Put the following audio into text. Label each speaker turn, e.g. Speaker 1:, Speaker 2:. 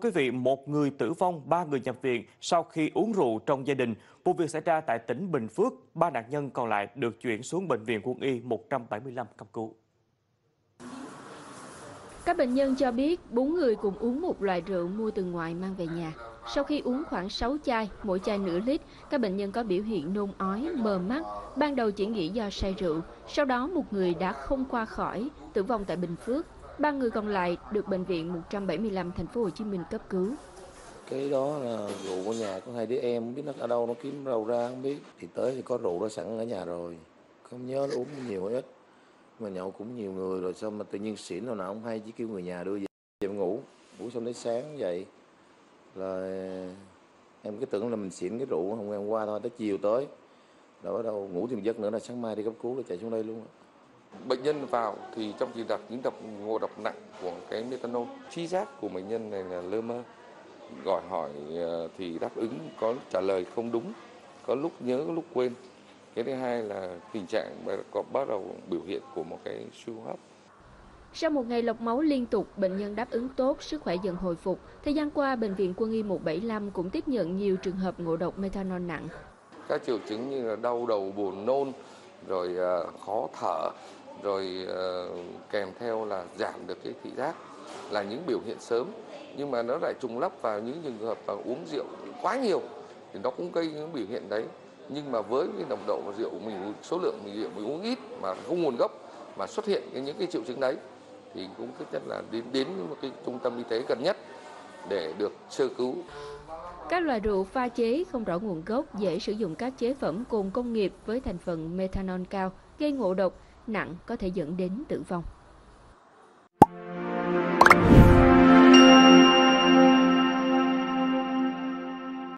Speaker 1: Quý vị, một người tử vong, ba người nhập viện sau khi uống rượu trong gia đình. Vụ việc xảy ra tại tỉnh Bình Phước. Ba nạn nhân còn lại được chuyển xuống Bệnh viện Quân y 175 cấp cứu.
Speaker 2: Các bệnh nhân cho biết bốn người cùng uống một loại rượu mua từ ngoài mang về nhà. Sau khi uống khoảng 6 chai, mỗi chai nửa lít, các bệnh nhân có biểu hiện nôn ói, mờ mắt. Ban đầu chỉ nghĩ do say rượu. Sau đó một người đã không qua khỏi, tử vong tại Bình Phước. Ba người còn lại được bệnh viện 175 thành phố Hồ Chí Minh cấp cứu.
Speaker 3: cái đó là rượu của nhà có hai đứa em không biết nó ở đâu nó kiếm đâu ra không biết thì tới thì có rượu đó sẵn ở nhà rồi không nhớ nó uống nhiều hay ít mà nhậu cũng nhiều người rồi sao mà tự nhiên xỉn hồi nào không hay chỉ kêu người nhà đưa về về ngủ ngủ xong đến sáng dậy là em cứ tưởng là mình xỉn cái rượu hôm em qua thôi tới chiều tới rồi bắt đầu ngủ thì giấc nữa là sáng mai đi cấp cứu là chạy xuống đây luôn.
Speaker 4: Bệnh nhân vào thì trong trường đọc những độc ngộ độc nặng của cái methanol, chi giác của bệnh nhân này là lơ mơ. Gọi hỏi ờ, thì đáp ứng có trả lời không đúng, có lúc nhớ có lúc quên. Cái thứ hai là tình trạng có bắt đầu biểu hiện của một cái suy hô hấp.
Speaker 2: Sau một ngày lọc máu liên tục, bệnh nhân đáp ứng tốt, sức khỏe dần hồi phục. Thời gian qua, Bệnh viện Quân y 175 cũng tiếp nhận nhiều trường hợp ngộ độc methanol nặng.
Speaker 4: Các triệu chứng như là đau đầu, buồn nôn, rồi à, khó thở, rồi à, kèm theo là giảm được cái thị giác là những biểu hiện sớm nhưng mà nó lại trùng lắp vào những trường hợp mà uống rượu quá nhiều thì nó cũng gây những biểu hiện đấy nhưng mà với cái nồng độ rượu mình số lượng mình rượu mình uống ít mà không nguồn gốc mà xuất hiện những cái triệu chứng đấy thì cũng tốt nhất là đến đến một cái trung tâm y tế gần nhất để được sơ cứu
Speaker 2: Các loại rượu pha chế không rõ nguồn gốc dễ sử dụng các chế phẩm cồn công nghiệp với thành phần methanol cao, gây ngộ độc nặng có thể dẫn đến tử vong.